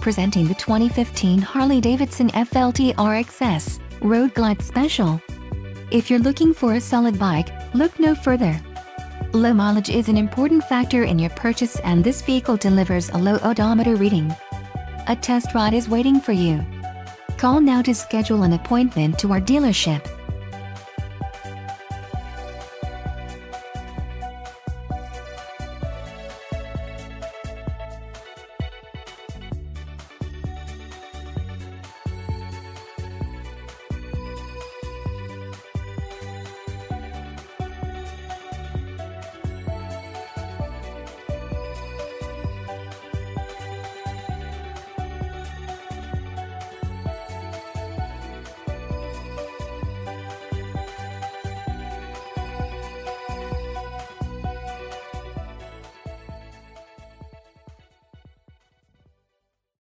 presenting the 2015 Harley-Davidson FLT RXS Road Glide Special. If you're looking for a solid bike, look no further. Low mileage is an important factor in your purchase and this vehicle delivers a low odometer reading. A test ride is waiting for you. Call now to schedule an appointment to our dealership.